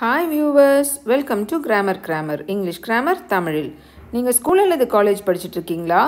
Hi viewers welcome to grammar grammar English grammar தமிழில் நீங்கள் school அல்லது காலேஜ் படிச்சுட்டு இருக்கீங்களா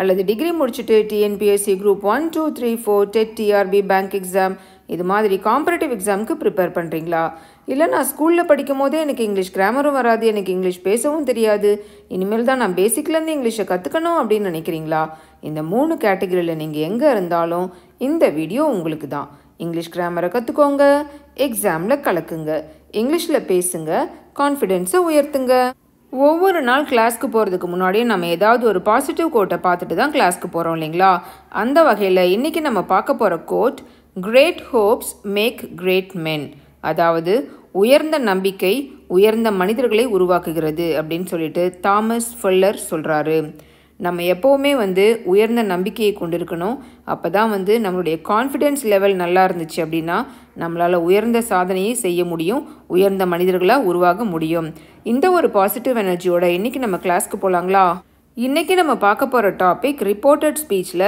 அல்லது டிகிரி முடிச்சுட்டு TNPSC group one two three four TET TRB bank exam இது மாதிரி காம்பரேட்டிவ் எக்ஸாமுக்கு ப்ரிப்பேர் பண்ணுறீங்களா இல்லை நான் ஸ்கூலில் படிக்கும் போதே எனக்கு இங்கிலீஷ் கிராமரும் வராது எனக்கு இங்கிலீஷ் பேசவும் தெரியாது. இனிமேல் தான் நான் பேசிக்லேருந்து இங்கிலீஷை கற்றுக்கணும் அப்படின்னு நினைக்கிறீங்களா? இந்த மூணு கேட்டகரியில் நீங்கள் எங்கே இருந்தாலும் இந்த வீடியோ உங்களுக்கு தான். இங்கிலீஷ் கிராமரை கற்றுக்கோங்க எக்ஸாமில் கலக்குங்க. இங்கிலீஷில் பேசுங்க. கான்ஃபிடென்ஸை உயர்த்துங்க. ஒவ்வொரு நாள் கிளாஸ்க்கு போகிறதுக்கு முன்னாடியே நம்ம ஏதாவது ஒரு பாசிட்டிவ் கோட்டை பார்த்துட்டு தான் கிளாஸ்க்கு போகிறோம் இல்லைங்களா? அந்த வகையில் இன்றைக்கி நம்ம பார்க்க போகிற quote great hopes make great men அதாவது உயர்ந்த நம்பிக்கை உயர்ந்த மனிதர்களை உருவாக்குகிறது அப்படின்னு சொல்லிட்டு தாமஸ் ஃபுல்லர் சொல்கிறாரு நம்ம எப்போவுமே வந்து உயர்ந்த நம்பிக்கையை கொண்டிருக்கணும். அப்போ தான் வந்து நம்மளுடைய கான்ஃபிடென்ஸ் லெவல் நல்லா இருந்துச்சு அப்படின்னா நம்மளால் உயர்ந்த சாதனையை செய்ய முடியும். உயர்ந்த மனிதர்களாக உருவாக முடியும். இந்த ஒரு பாசிட்டிவ் எனர்ஜியோட இன்றைக்கி நம்ம கிளாஸ்க்கு போகலாங்களா இன்றைக்கி நம்ம பார்க்க போகிற டாபிக் ரிப்போர்ட்டட் ஸ்பீச்சில்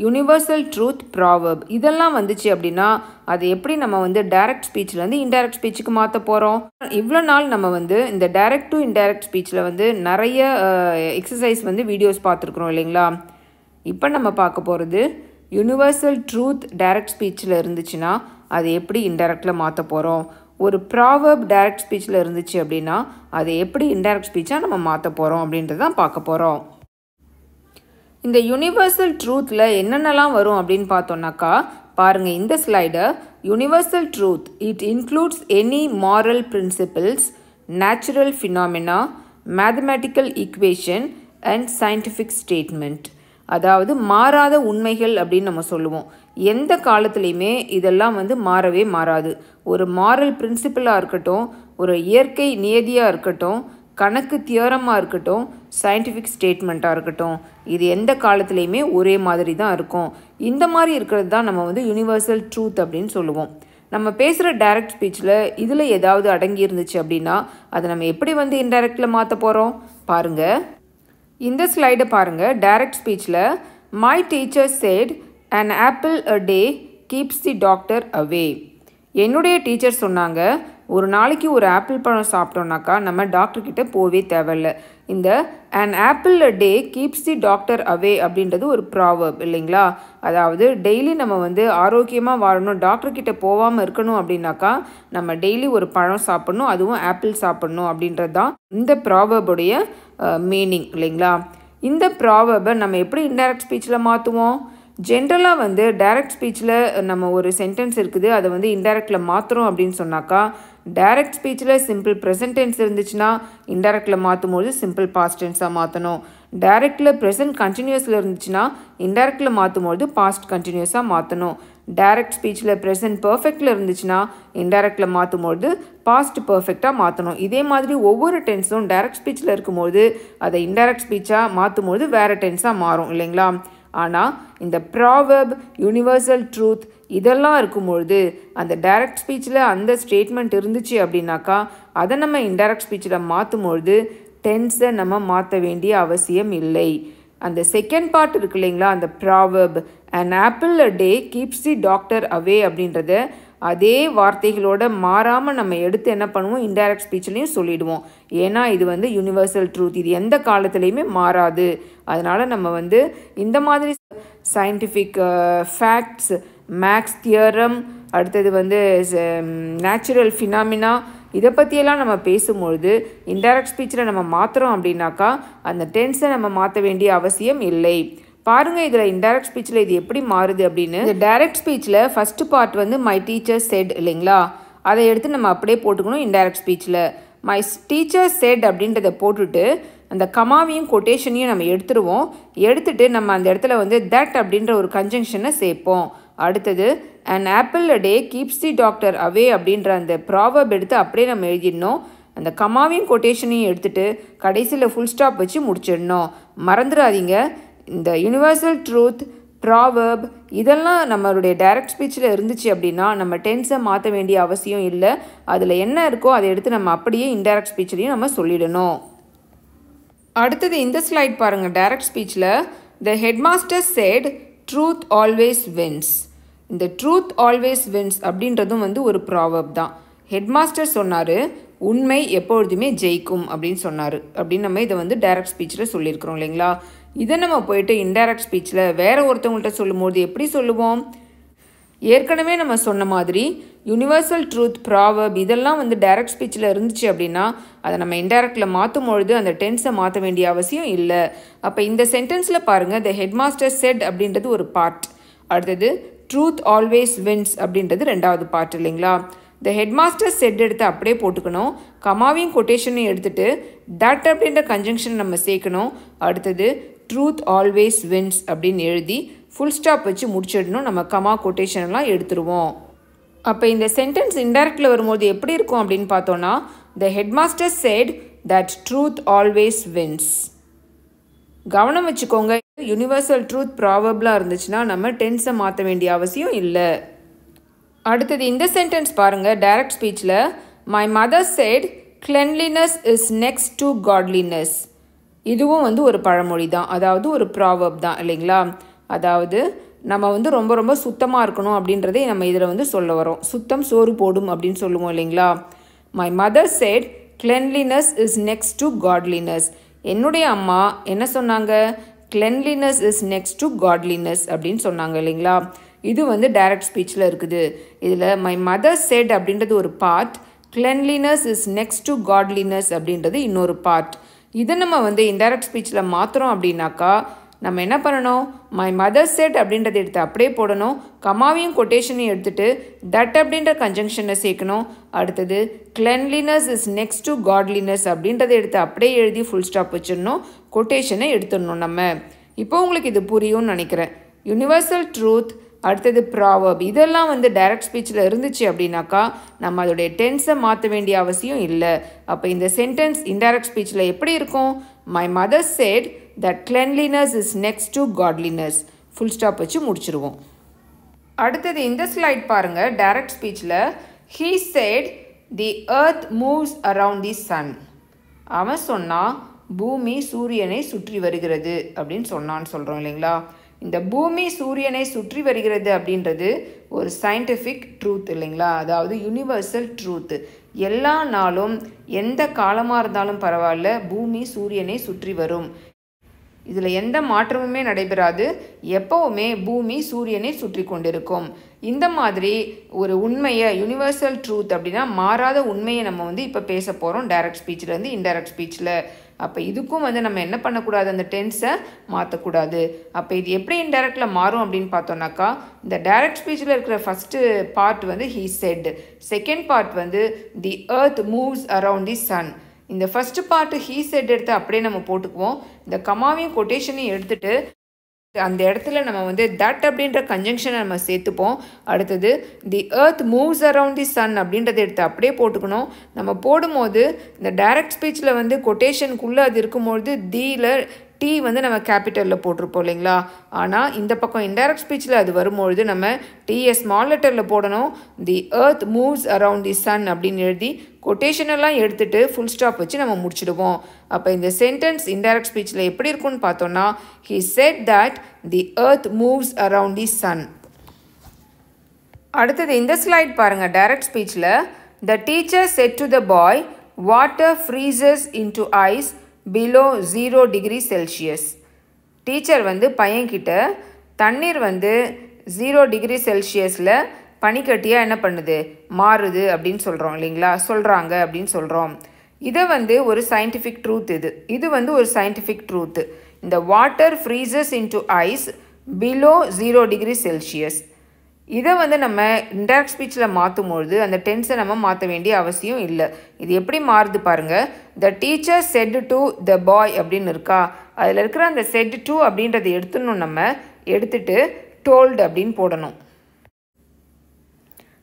யூனிவர்சல் ட்ரூத் ப்ராவர்ப் இதெல்லாம் வந்துச்சு அப்படின்னா அது எப்படி நம்ம வந்து டைரக்ட் ஸ்பீச்லேருந்து இன்டைரக்ட் ஸ்பீச்சுக்கு மாற்ற போகிறோம் இவ்வளோ நாள் நம்ம வந்து இந்த டைரக்ட் டு இன்டைரக்ட் ஸ்பீச்சில் வந்து நிறைய எக்ஸசைஸ் வந்து வீடியோஸ் பார்த்துருக்குறோம் இல்லைங்களா? இப்போ நம்ம பார்க்க போகிறது யூனிவர்சல் ட்ரூத் டைரக்ட் ஸ்பீச்சில் இருந்துச்சுன்னா அது எப்படி இன்டைரக்டில் மாற்ற போகிறோம் ஒரு ப்ராவர்ப் டைரக்ட் ஸ்பீச்சில் இருந்துச்சு அப்படின்னா அதை எப்படி இன்டைரக்ட் ஸ்பீச்சாக நம்ம மாற்ற போகிறோம் அப்படின்றது தான் பார்க்க போகிறோம் இந்த யூனிவர்சல் ட்ரூத்தில் என்னென்னலாம் வரும் அப்படின்னு பார்த்தோன்னாக்கா பாருங்கள் இந்த slider universal truth it includes any moral principles natural phenomena mathematical equation and scientific statement அதாவது மாறாத உண்மைகள் அப்படின்னு நம்ம சொல்லுவோம். எந்த காலத்துலேயுமே இதெல்லாம் வந்து மாறவே மாறாது. ஒரு மாரல் பிரின்சிபிளாக இருக்கட்டும் ஒரு இயற்கை நியதியாக இருக்கட்டும் கணக்கு தியரமாக இருக்கட்டும் சயின்டிஃபிக் ஸ்டேட்மெண்ட்டாக இருக்கட்டும் இது எந்த காலத்துலேயுமே ஒரே மாதிரி தான் இருக்கும். இந்த மாதிரி இருக்கிறது தான் நம்ம வந்து யூனிவர்சல் ட்ரூத் அப்படின்னு சொல்லுவோம். நம்ம பேசுகிற டைரக்ட் ஸ்பீச்சில் இதில் ஏதாவது அடங்கி இருந்துச்சு அப்படின்னா அதை நம்ம எப்படி வந்து இன்டைரக்டில் மாற்ற போகிறோம் பாருங்கள் இந்த ஸ்லைடை பாருங்கள் direct ஸ்பீச்சில் my teacher said and apple a day keeps the doctor away என்னுடைய டீச்சர் சொன்னாங்க ஒரு நாளைக்கு ஒரு ஆப்பிள் பழம் சாப்பிட்டோம்னாக்கா நம்ம டாக்டர்கிட்ட போவே தேவையில்ல. இந்த and apple a day keeps the doctor away அப்படின்றது ஒரு ப்ராவர்ப் இல்லைங்களா? அதாவது டெய்லி நம்ம வந்து ஆரோக்கியமாக வாழணும் டாக்டர்கிட்ட போகாமல் இருக்கணும் அப்படின்னாக்கா நம்ம டெய்லி ஒரு பழம் சாப்பிட்ணும் அதுவும் ஆப்பிள் சாப்பிட்ணும் அப்படின்றது தான் இந்த ப்ராவர்புடைய மீனிங் இல்லைங்களா? இந்த ப்ராவர்பை நம்ம எப்படி இன்டைரக்ட் ஸ்பீச்சில் மாற்றுவோம் ஜென்ரலாக வந்து டைரக்ட் ஸ்பீச்சில் நம்ம ஒரு சென்டென்ஸ் இருக்குது அதை வந்து இன்டைரக்டில் மாற்றுறோம் அப்படின்னு சொன்னாக்கா டைரக்ட் ஸ்பீச்சில் சிம்பிள் ப்ரெசன்ட் டென்ஸ் இருந்துச்சுன்னா இன்டெரக்டில் மாற்றும் போது சிம்பிள் பாஸ்ட் டென்ஸாக மாற்றணும் டைரக்டில் ப்ரெசன்ட் கண்டினியூஸில் இருந்துச்சுன்னா இன்டெரக்டில் மாற்றும் போது பாஸ்ட் கண்டினியூஸாக மாற்றணும் டைரக்ட் ஸ்பீச்சில் ப்ரெசன்ட் பர்ஃபெக்டில் இருந்துச்சுன்னா இன்டைரக்டில் மாற்றும் பொழுது பாஸ்ட் பர்ஃபெக்டாக மாற்றணும் இதே மாதிரி ஒவ்வொரு டென்ஸும் டைரக்ட் ஸ்பீச்சில் இருக்கும்போது அதை இன்டைரக்ட் ஸ்பீச்சாக மாற்றும் பொழுது வேறு டென்ஸாக மாறும் இல்லைங்களா? ஆனால் இந்த ப்ராவர்ப் யூனிவர்சல் ட்ரூத் இதெல்லாம் இருக்கும்பொழுது அந்த டைரக்ட் ஸ்பீச்சில் அந்த ஸ்டேட்மெண்ட் இருந்துச்சு அப்படின்னாக்கா அதை நம்ம இன்டைரக்ட் ஸ்பீச்சில் மாற்றும்பொழுது டென்ஸை நம்ம மாற்ற வேண்டிய அவசியம் இல்லை. அந்த செகண்ட் பார்ட் இருக்கு இல்லைங்களா அந்த proverb and apple a day keeps the doctor away அப்படின்றத அதே வார்த்தைகளோட மாறாமல் நம்ம எடுத்து என்ன பண்ணுவோம்? இன்டைரக்ட் ஸ்பீச்லேயும் சொல்லிடுவோம். ஏன்னா இது வந்து யூனிவர்சல் ட்ரூத் இது எந்த காலத்துலேயுமே மாறாது. அதனால் நம்ம வந்து இந்த மாதிரி scientific facts uh, maths theorem அடுத்தது வந்து நேச்சுரல் ஃபினாமினா இதை பற்றியெல்லாம் நம்ம பேசும்பொழுது இன்டைரக்ட் ஸ்பீச்சில் நம்ம மாற்றுறோம் அப்படின்னாக்கா அந்த டென்ஸை நம்ம மாற்ற வேண்டிய அவசியம் இல்லை. பாருங்கள் இதில் இன்டைரக்ட் ஸ்பீச்சில் இது எப்படி மாறுது அப்படின்னு. இந்த டைரக்ட் ஸ்பீச்சில் ஃபஸ்ட்டு பார்ட் வந்து மை டீச்சர் செட் இல்லைங்களா? அதை எடுத்து நம்ம அப்படியே போட்டுக்கணும் இன்டைரக்ட் ஸ்பீச்சில் மை டீச்சர் செட் அப்படின்றத போட்டுட்டு அந்த கமாவையும் கொட்டேஷனையும் நம்ம எடுத்துருவோம். எடுத்துட்டு நம்ம அந்த இடத்துல வந்து தட் அப்படின்ற ஒரு கன்ஜங்ஷனை சேர்ப்போம். அடுத்தது and apple a day keeps the doctor away அப்படின்ற அந்த ப்ராவர்ப் எடுத்து அப்படியே நம்ம எழுதிடணும். அந்த கமாவையும் கொட்டேஷனையும் எடுத்துகிட்டு கடைசியில் ஃபுல் ஸ்டாப் வச்சு முடிச்சிடணும். மறந்துடாதீங்க. இந்த யூனிவர்சல் ட்ரூத் ப்ராவர்ப் இதெல்லாம் நம்மளுடைய டைரக்ட் ஸ்பீச்சில் இருந்துச்சு அப்படின்னா நம்ம டென்ஸை மாற்ற வேண்டிய அவசியம் இல்லை. அதில் என்ன இருக்கோ அதை எடுத்து நம்ம அப்படியே இன்டைரக்ட் ஸ்பீச்லேயும் நம்ம சொல்லிடணும். அடுத்தது இந்த ஸ்லைட் பாருங்கள் direct ஸ்பீச்சில் the headmaster said truth always wins இந்த ட்ரூத் ஆல்வேஸ் வின்ஸ் அப்படின்றதும் வந்து ஒரு ப்ராவப் தான். ஹெட்மாஸ்டர் சொன்னார் உண்மை எப்பொழுதுமே ஜெயிக்கும் அப்படின்னு சொன்னார். அப்படின்னு நம்ம இதை வந்து டைரக்ட் ஸ்பீச்சில் சொல்லியிருக்கிறோம் இல்லைங்களா? இதை நம்ம போயிட்டு இன்டைரக்ட் ஸ்பீச்சில் வேற ஒருத்தவங்கள்ட்ட சொல்லும்போது எப்படி சொல்லுவோம்? ஏற்கனவே நம்ம சொன்ன மாதிரி யுனிவர்சல் ட்ரூத் ப்ராவப் இதெல்லாம் வந்து டைரக்ட் ஸ்பீச்சில் இருந்துச்சு அப்படின்னா அதை நம்ம இன்டைரக்டில் மாற்றும் பொழுது அந்த டென்ஸை மாற்ற வேண்டிய அவசியம் இல்லை. அப்போ இந்த சென்டென்ஸில் பாருங்கள் த ஹெட்மாஸ்டர் செட் அப்படின்றது ஒரு பார்ட் அடுத்தது ட்ரூத் ஆல்வேஸ் வின்ஸ் அப்படின்றது ரெண்டாவது பார்ட் இல்லைங்களா? த ஹெட்மாஸ்டர் செட் எடுத்து அப்படியே போட்டுக்கணும். கமாவையும் கொட்டேஷனையும் எடுத்துகிட்டு தட் அப்படின்ற கன்ஜங்ஷன் நம்ம சேர்க்கணும். அடுத்தது ட்ரூத் ஆல்வேஸ் வின்ஸ் அப்படின்னு எழுதி ஃபுல் ஸ்டாப் வச்சு முடிச்சிடணும். நம்ம கமா கொட்டேஷன்லாம் எடுத்துருவோம். அப்போ இந்த சென்டென்ஸ் இன்டெரக்டில் வரும்போது எப்படி இருக்கும் அப்படின்னு பார்த்தோன்னா the headmaster said that truth always wins கவனம் வச்சுக்கோங்க. யூனிவர்சல் ட்ரூத் ப்ராபபிளாக இருந்துச்சுன்னா நம்ம டென்ஸை மாற்ற வேண்டிய அவசியம் இல்லை. அடுத்தது இந்த சென்டென்ஸ் பாருங்கள் direct ஸ்பீச்சில் my mother said cleanliness is next to godliness இதுவும் வந்து ஒரு பழமொழி தான். அதாவது ஒரு ப்ராவப் தான் இல்லைங்களா? அதாவது நம்ம வந்து ரொம்ப ரொம்ப சுத்தமாக இருக்கணும் அப்படின்றதே நம்ம இதில் வந்து சொல்ல வரோம். சுத்தம் சோறு போடும் அப்படின்னு சொல்லுவோம் இல்லைங்களா? My mother said cleanliness is next to godliness என்னுடைய அம்மா என்ன சொன்னாங்க? Cleanliness is next to godliness அப்படின்னு சொன்னாங்க இல்லைங்களா? இது வந்து டைரக்ட் ஸ்பீச்சில் இருக்குது. இதில் மை மதர் செட் அப்படின்றது ஒரு part cleanliness is next to godliness அப்படின்றது இன்னொரு பார்ட் இதை நம்ம வந்து இன்டைரக்ட் ஸ்பீச்சில் மாற்றுறோம் அப்படின்னாக்கா நம்ம என்ன பண்ணணும்? மை மதர் செட் அப்படின்றத எடுத்து அப்படியே போடணும். கமாவையும் கொட்டேஷனையும் எடுத்துகிட்டு தட் அப்படின்ற கன்ஜங்ஷனை சேர்க்கணும். அடுத்தது cleanliness is next to godliness அப்படின்றத எடுத்து அப்படியே எழுதி ஃபுல் ஸ்டாப் வச்சிடணும். கொட்டேஷனை எடுத்துடணும் நம்ம. இப்போ உங்களுக்கு இது புரியும்னு நினைக்கிறேன். யூனிவர்சல் ட்ரூத் அடுத்தது ப்ராவப் இதெல்லாம் வந்து டைரக்ட் ஸ்பீச்சில் இருந்துச்சு அப்படின்னாக்கா நம்ம அதோடைய டென்ஸை மாற்ற வேண்டிய அவசியம் இல்லை. அப்போ இந்த சென்டென்ஸ் இன்டைரக்ட் ஸ்பீச்சில் எப்படி இருக்கும்? My mother said that cleanliness is next to godliness full stop வச்சு முடிச்சிருவோம். அடுத்தது இந்த ஸ்லைட் பாருங்கள் direct ஸ்பீச்சில் he said the earth moves around the sun அவன் சொன்னான் பூமி சூரியனை சுற்றி வருகிறது அப்படின்னு சொன்னான்னு சொல்கிறோம் இல்லைங்களா? இந்த பூமி சூரியனை சுற்றி வருகிறது அப்படின்றது ஒரு சயின்டிஃபிக் ட்ரூத் இல்லைங்களா? அதாவது யூனிவர்சல் ட்ரூத்து எல்லா நாளும் எந்த காலமாக இருந்தாலும் பரவாயில்ல பூமி சூரியனை சுற்றி வரும். இதில் எந்த மாற்றமுமே நடைபெறாது. எப்போவுமே பூமி சூரியனை சுற்றி கொண்டிருக்கும். இந்த மாதிரி ஒரு உண்மையை யூனிவர்சல் ட்ரூத் அப்படின்னா மாறாத உண்மையை நம்ம வந்து இப்போ பேச போகிறோம் டைரக்ட் ஸ்பீச்சிலேருந்து இன்டைரக்ட் ஸ்பீச்சில் அப்போ இதுக்கும் வந்து நம்ம என்ன பண்ணக்கூடாது? அந்த டென்ஸை மாற்றக்கூடாது அப்போ இது எப்படி இன்டைரக்டில் மாறும் அப்படின்னு பார்த்தோன்னாக்கா இந்த டைரக்ட் ஸ்பீச்சில் இருக்கிற ஃபஸ்ட்டு பார்ட் வந்து ஹீ செட் செகண்ட் பார்ட் வந்து the earth moves around the sun இந்த ஃபஸ்ட்டு பார்ட்டு ஹீ செட் எடுத்து அப்படியே நம்ம போட்டுக்குவோம். இந்த கமாவையும் கொட்டேஷனையும் எடுத்துகிட்டு அந்த இடத்துல நம்ம வந்து தட் அப்படின்ற கன்ஜங்ஷனை நம்ம சேர்த்துப்போம். அடுத்தது the earth moves around the sun அப்படின்றத எடுத்து அப்படியே போட்டுக்கணும். நம்ம போடும்போது இந்த டைரக்ட் ஸ்பீச்சில் வந்து கொட்டேஷனுக்குள்ளே அது இருக்கும்பொழுது தீல டி வந்து நம்ம கேபிட்டலில் போட்டிருப்போம் இல்லைங்களா? ஆனால் இந்த பக்கம் இன்டைரக்ட் ஸ்பீச்சில் அது வரும்பொழுது நம்ம டிஏ ஸ்மால் லெட்டரில் போடணும். The earth moves around the sun அப்படின்னு எழுதி கொட்டேஷனெல்லாம் எடுத்துகிட்டு ஃபுல் ஸ்டாப் வச்சு நம்ம முடிச்சிடுவோம். அப்போ இந்த சென்டென்ஸ் இன்டைரக்ட் ஸ்பீச்சில் எப்படி இருக்கும்னு பார்த்தோன்னா he said that the earth moves around the sun அடுத்தது இந்த ஸ்லைட் பாருங்கள் direct ஸ்பீச்சில் the teacher said to the boy water freezes into ice below zero degree Celsius teacher வந்து பையன்கிட்ட தண்ணீர் வந்து ஜீரோ டிகிரி செல்சியஸில் பனிக்கட்டியாக என்ன பண்ணுது? மாறுது அப்படின்னு சொல்கிறோம் இல்லைங்களா? சொல்கிறாங்க அப்படின்னு சொல்கிறோம் இதை வந்து ஒரு சயின்டிஃபிக் ட்ரூத் இது. இது வந்து ஒரு சயின்டிஃபிக் ட்ரூத்து இந்த water freezes into ice below zero degree Celsius இதை வந்து நம்ம இன்டெரக்ட் ஸ்பீச்சில் மாற்றும் பொழுது அந்த டென்ஸை நம்ம மாற்ற வேண்டிய அவசியம் இல்லை. இது எப்படி மாறுது பாருங்கள் the teacher said to the boy அப்படின்னு இருக்கா? அதில் இருக்கிற அந்த செட் டு அப்படின்றத எடுத்துடணும் நம்ம. எடுத்துட்டு டோல்டு அப்படின்னு போடணும்.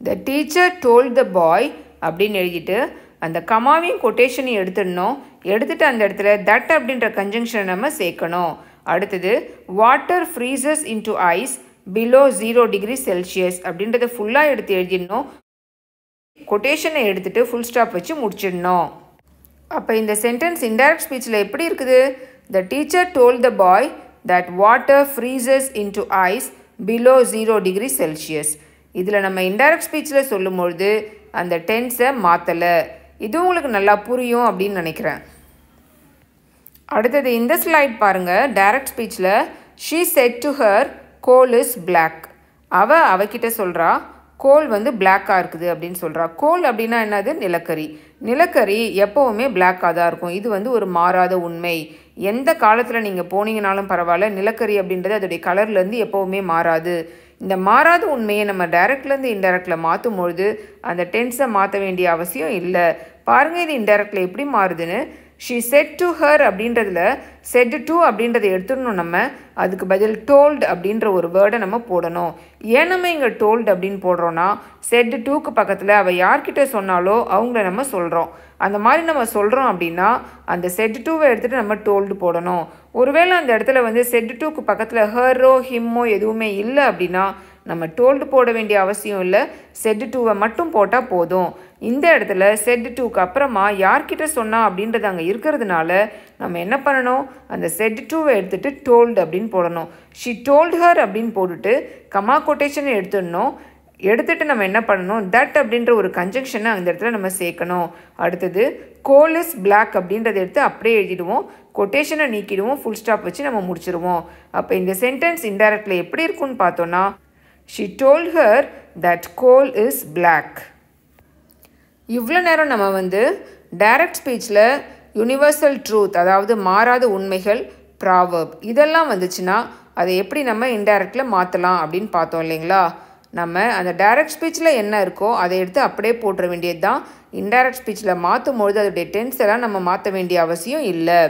The teacher told the boy அப்படின்னு எழுதிட்டு அந்த கமாவையும் கொட்டேஷனையும் எடுத்துடணும். எடுத்துட்டு அந்த இடத்துல தட் அப்படின்ற கன்ஜங்ஷனை நம்ம சேர்க்கணும். அடுத்தது water freezes into ice below zero degree Celsius அப்படின்றத ஃபுல்லாக எடுத்து எழுதிடணும். கொட்டேஷனை எடுத்துகிட்டு ஃபுல் ஸ்டாப் வச்சு முடிச்சிடணும். அப்போ இந்த சென்டென்ஸ் இன்டைரக்ட் ஸ்பீச்சில் எப்படி இருக்குது? The teacher told the boy that water freezes into ice below zero degree Celsius இதில் நம்ம இன்டைரக்ட் ஸ்பீச்சில் சொல்லும்பொழுது அந்த டென்ஸை மாற்றலை இது உங்களுக்கு நல்லா புரியும் அப்படின்னு நினைக்கிறேன். அடுத்தது இந்த ஸ்லைட் பாருங்கள் direct ஸ்பீச்சில் she said to her coal is black அவ அவகிட்ட சொல்கிறா கோல் வந்து பிளாக்காக இருக்குது அப்படின்னு சொல்கிறா கோல் அப்படின்னா என்னது? நிலக்கரி. நிலக்கரி எப்போவுமே பிளாக்காக தான் இருக்கும். இது வந்து ஒரு மாறாத உண்மை. எந்த காலத்தில் நீங்கள் போனீங்கனாலும் பரவாயில்ல நிலக்கரி அப்படின்றது அதோடைய கலர்லேருந்து எப்போவுமே மாறாது. இந்த மாறாத உண்மையை நம்ம டைரக்ட்லேருந்து இன்டெரக்டில் மாற்றும் பொழுது அந்த டென்ஸை மாற்ற வேண்டிய அவசியம் இல்லை. பாருங்கள் இது இன்டெரக்டில் எப்படி மாறுதுன்னு. ஷீ செட் டு ஹர் அப்படின்றதுல செட் டு அப்படின்றத எடுத்துடணும் நம்ம. அதுக்கு பதில் டோல்டு அப்படின்ற ஒரு வேர்டை நம்ம போடணும். ஏன் நம்ம இங்கே டோல்டு அப்படின்னு போடுறோன்னா செட் டூக்கு பக்கத்தில் அவள் யார்கிட்ட சொன்னாலோ அவங்கள நம்ம சொல்கிறோம் அந்த மாதிரி நம்ம சொல்கிறோம் அப்படின்னா அந்த செட் டூவை எடுத்துகிட்டு நம்ம டோல்டு போடணும். ஒருவேளை அந்த இடத்துல வந்து செட் டூக்கு பக்கத்தில் ஹர்ரோ ஹிம்மோ எதுவுமே இல்லை அப்படின்னா நம்ம டோல்டு போட வேண்டிய அவசியம் இல்லை. செட் டூவை மட்டும் போட்டால் போதும். இந்த இடத்துல செட் டூக்கு அப்புறமா யார்கிட்ட சொன்னா அப்படின்றது அங்கே இருக்கிறதுனால நம்ம என்ன பண்ணணும்? அந்த செட் டூவை எடுத்துகிட்டு டோல்டு அப்படின்னு போடணும். ஷி டோல்டு ஹர் அப்படின்னு போட்டுட்டு கமா கொட்டேஷனை எடுத்துடணும். எடுத்துட்டு நம்ம என்ன பண்ணணும்? தட் அப்படின்ற ஒரு கன்ஜங்ஷனை அந்த இடத்துல நம்ம சேர்க்கணும். அடுத்தது கோல் இஸ் பிளாக் அப்படின்றத எடுத்து அப்படியே எழுதிடுவோம். கொட்டேஷனை நீக்கிடுவோம். ஃபுல் ஸ்டாப் வச்சு நம்ம முடிச்சிருவோம். அப்போ இந்த சென்டென்ஸ் இன்டைரக்டில் எப்படி இருக்குன்னு பார்த்தோன்னா she told her that coal is black இவ்வளோ நேரம் நம்ம வந்து டைரக்ட் ஸ்பீச்சில் யுனிவர்சல் ட்ரூத் அதாவது மாறாத உண்மைகள் ப்ராவர்ப் இதெல்லாம் வந்துச்சுன்னா அதை எப்படி நம்ம இன்டைரக்டில் மாற்றலாம் அப்படின்னு பார்த்தோம் இல்லைங்களா? நம்ம அந்த டைரக்ட் ஸ்பீச்சில் என்ன இருக்கோ அதை எடுத்து அப்படியே போட்டுற வேண்டியது தான் இன்டைரக்ட் ஸ்பீச்சில் மாற்றும் பொழுது அதோடைய டென்ஸ் எல்லாம் நம்ம மாற்ற வேண்டிய அவசியம் இல்லை.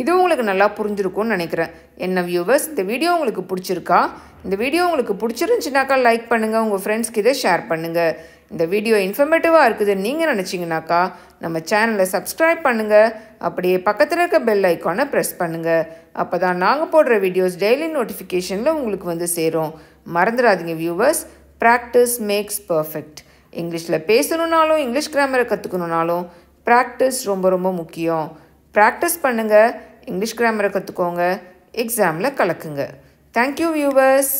இது உங்களுக்கு நல்லா புரிஞ்சிருக்கும்னு நினைக்கிறேன். என்ன வியூவர்ஸ் இந்த வீடியோ உங்களுக்கு பிடிச்சிருக்கா? இந்த வீடியோ உங்களுக்கு பிடிச்சிருந்துச்சுனாக்கா லைக் பண்ணுங்கள் உங்கள் ஃப்ரெண்ட்ஸ்க்கு இதை ஷேர் பண்ணுங்கள் இந்த வீடியோ இன்ஃபர்மேட்டிவாக இருக்குதுன்னு நீங்கள் நினச்சிங்கனாக்கா நம்ம சேனலை சப்ஸ்கிரைப் பண்ணுங்கள் அப்படியே பக்கத்தில் இருக்க பெல் ஐக்கானை ப்ரெஸ் பண்ணுங்கள் அப்போ தான் நாங்கள் போடுற வீடியோஸ் டெய்லி நோட்டிஃபிகேஷனில் உங்களுக்கு வந்து சேரும். மறந்துடாதீங்க வியூவர்ஸ் ப்ராக்டிஸ் மேக்ஸ் பர்ஃபெக்ட் இங்கிலீஷில் பேசணுன்னாலும் இங்கிலீஷ் கிராமரை கற்றுக்கணுன்னாலும் ப்ராக்டிஸ் ரொம்ப ரொம்ப முக்கியம். ப்ராக்டிஸ் பண்ணுங்கள் இங்கிலீஷ் கிராமரை கற்றுக்கோங்க எக்ஸாமில் கலக்குங்க. Thank you viewers